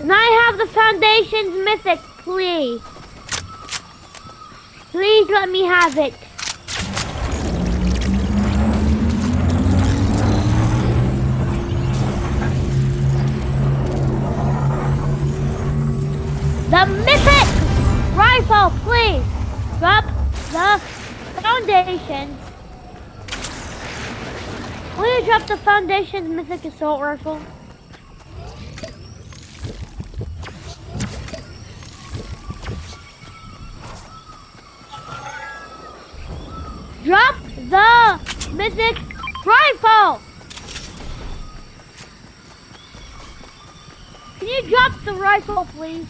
the Foundation's mythic, please. Please let me have it. The mythic rifle, please. Drop the foundations. Will you drop the foundation's mythic assault rifle? Drop the mythic rifle! Can you drop the rifle, please?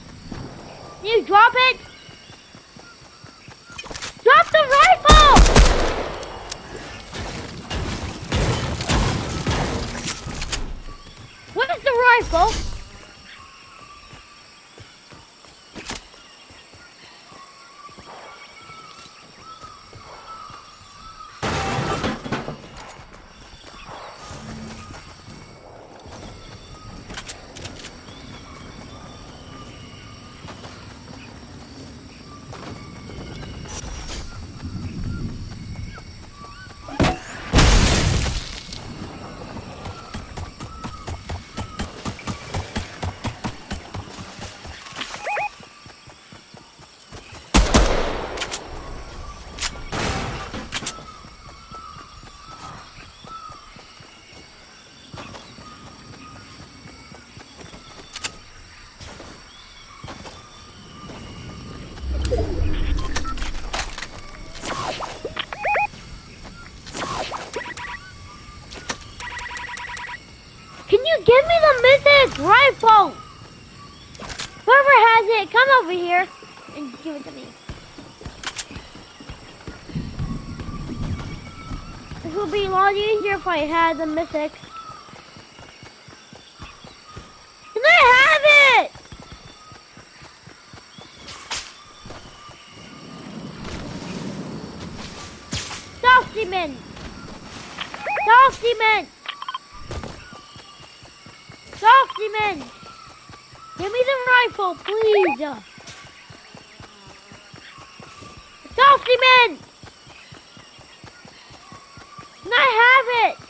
Can you drop it? Drop the rifle! What is the rifle? Give me the mythic rifle? Whoever has it, come over here and give it to me. This would be a lot easier if I had the mythic. Can I have it? Saucyman! Saucyman! Saucyman! Give me the rifle, please! Saucyman! Can I have it?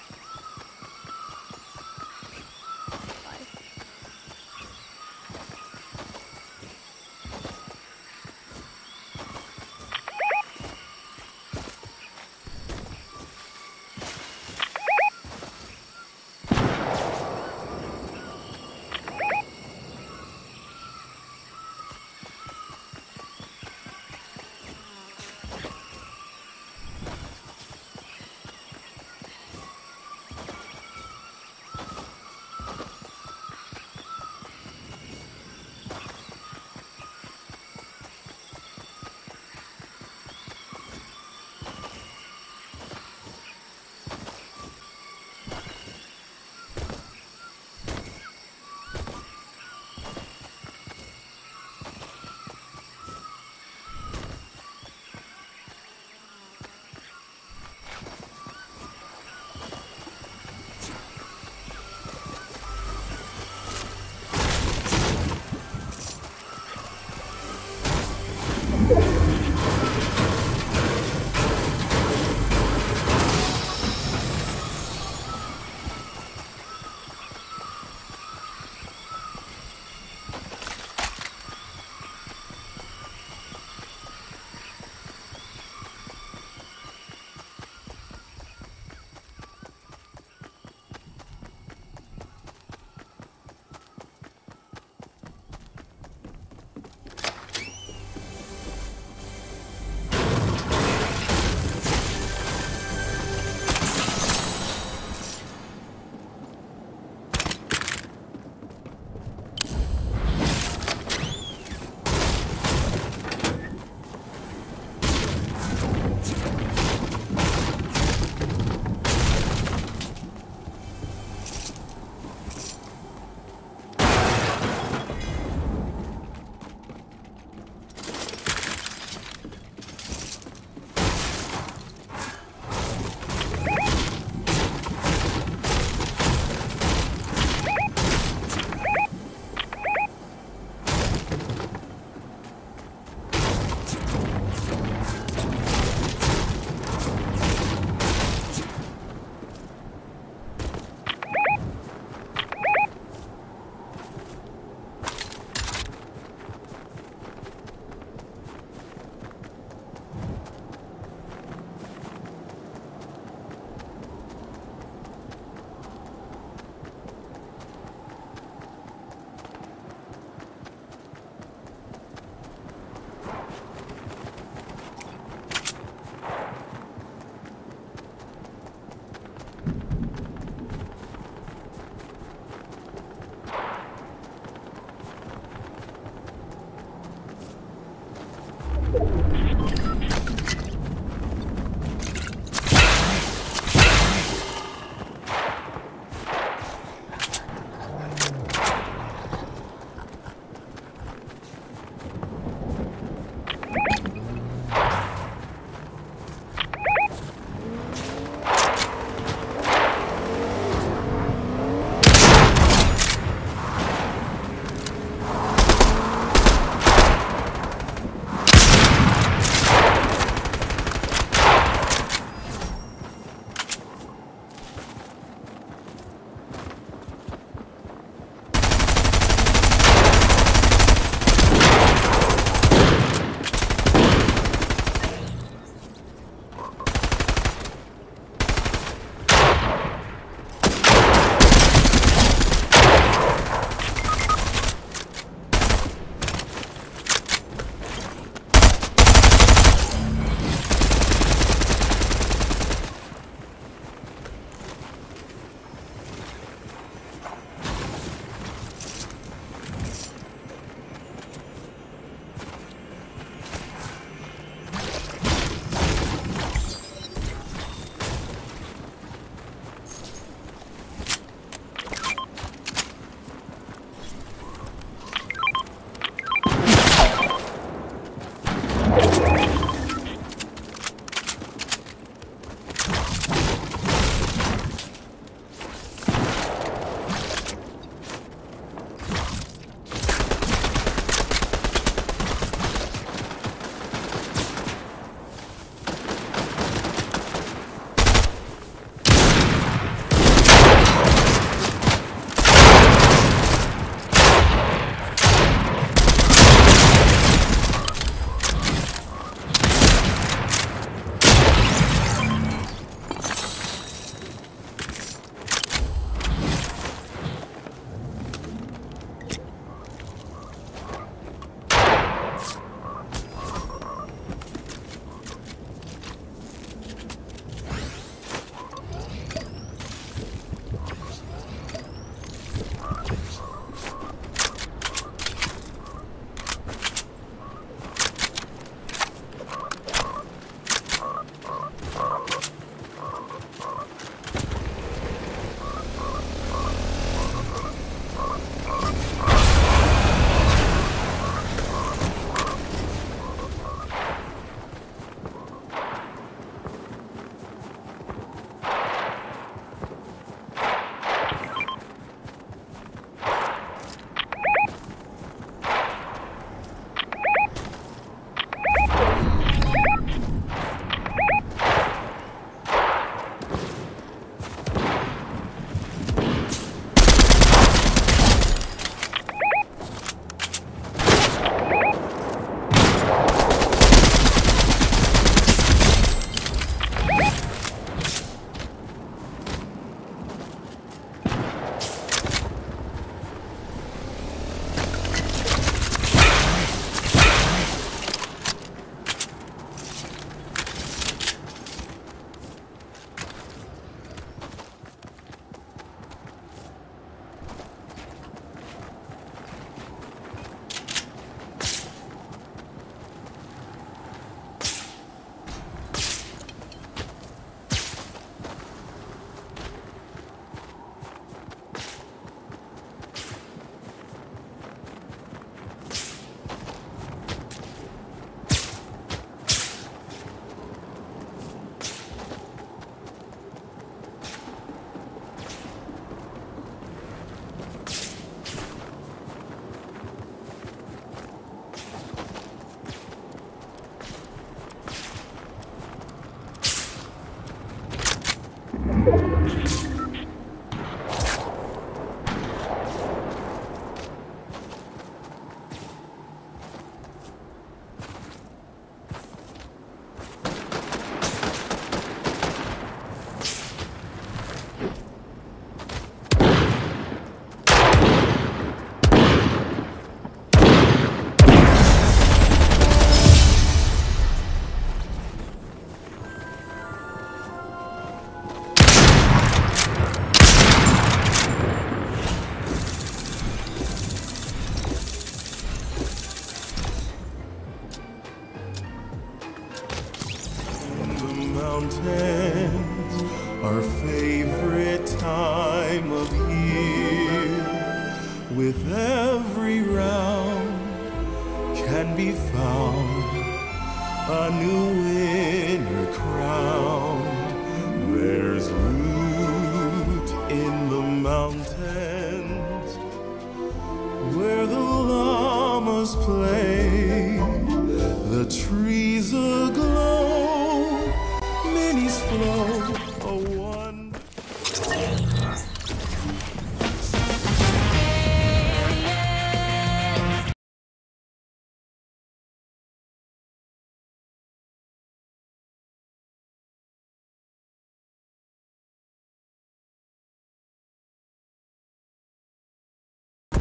In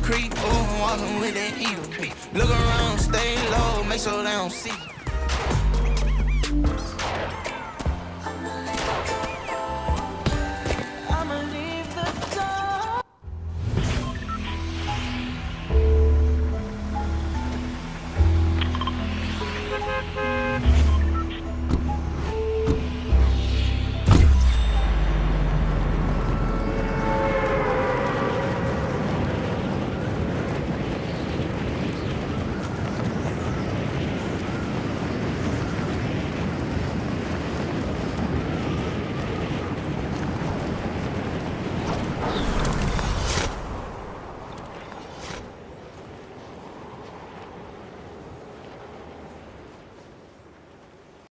Creep over, walking with that heater. Look around, stay low, make sure they don't see.